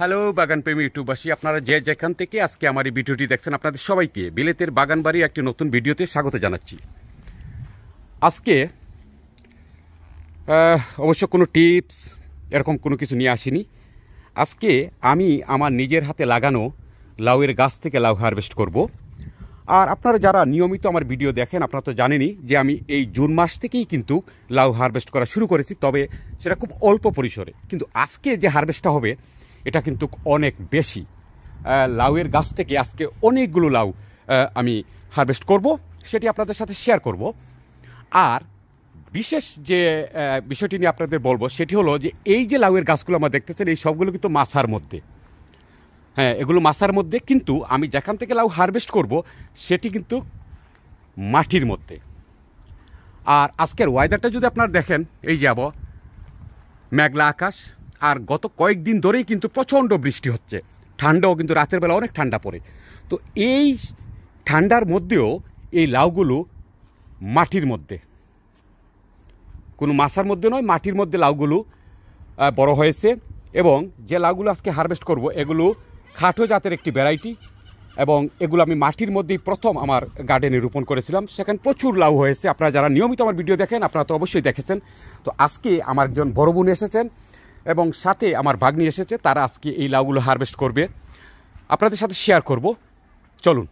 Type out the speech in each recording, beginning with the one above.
Hello বাগান প্রেমী ইউটিউবাসী, আপনারা যে যেখান থেকে আজকে আমার এই ভিডিওটি দেখছেন, আপনাদের সবাইকে বিলেতের বাগান বাড়ির একটি নতুন ভিডিওতে স্বাগত জানাচ্ছি। আজকে অবশ্য কোনো টিপস, এরকম কোনো কিছু নিয়ে আসিনি। আজকে আমি আমার নিজের হাতে লাগানো লাউয়ের গাছ থেকে লাউ হারভেস্ট করব। আর আপনারা যারা নিয়মিত আমার ভিডিও দেখেন, আপনারা তো জানেনই যে আমি এই জুন মাস থেকেই কিন্তু লাউ হারভেস্ট করা শুরু করেছি, তবে সেটা খুব অল্প পরিসরে। কিন্তু আজকে যে হারভেস্টটা হবে এটা কিন্তু অনেক বেশি। লাউয়ের গাছ থেকে আজকে অনেকগুলো লাউ আমি হারভেস্ট করব, সেটি আপনাদের সাথে শেয়ার করব। আর বিশেষ যে বিষয়টি নিয়ে আপনাদের বলব, সেটি হলো যে, এই যে লাউয়ের গাছগুলো আমরা দেখতেছেন, এই সবগুলো কিন্তু মাছার মধ্যে। হ্যাঁ এগুলো মাছার মধ্যে, কিন্তু আমি যেখান থেকে লাউ হারভেস্ট করব, সেটি কিন্তু মাটির মধ্যে। আর আজকের ওয়েদারটা যদি আপনারা দেখেন, এই যাব মেঘলা আকাশ আর গত কয়েকদিন ধরেই কিন্তু প্রচণ্ড বৃষ্টি হচ্ছে। ঠান্ডাও কিন্তু রাতের বেলা অনেক ঠান্ডা পড়ে। তো এই ঠান্ডার মধ্যেও এই লাউগুলো মাটির মধ্যে। কোনো মাসার মধ্যে নয়, মাটির মধ্যে লাউগুলো বড় হয়েছে এবং যে লাউগুলো আজকে হারভেস্ট করব, এগুলো খাটো জাতের একটি ভ্যারাইটি এবং এগুলো আমি মাটির মধ্যেই প্রথম আমার গার্ডেনে রোপণ করেছিলাম। সেখানে প্রচুর লাউ হয়েছে। আপনারা যারা নিয়মিত আমার ভিডিও দেখেন, আপনারা তো অবশ্যই দেখেছেন। তো আজকে আমার একজন বড় বোন এসেছেন। এবং সাথে আমার ভাগ্নি এসেছে, তারা আজকে এই লাউগুলো হারভেস্ট করবে। আপনাদের সাথে শেয়ার করব। চলুন।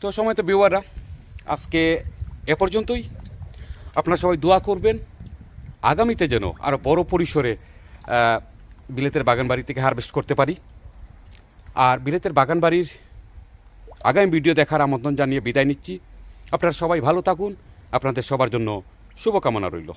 তো সময় তো বিওয়াররা আজকে এ পর্যন্তই। আপনারা সবাই দোয়া করবেন, আগামীতে যেন আরও বড় পরিসরে বিলেতের বাগান বাড়ি থেকে হারভেস্ট করতে পারি। আর বিলেতের বাগান বাড়ির আগামী ভিডিও দেখার আমন্ত্রণ জানিয়ে বিদায় নিচ্ছি। আপনারা সবাই ভালো থাকুন, আপনাদের সবার জন্য শুভকামনা রইল।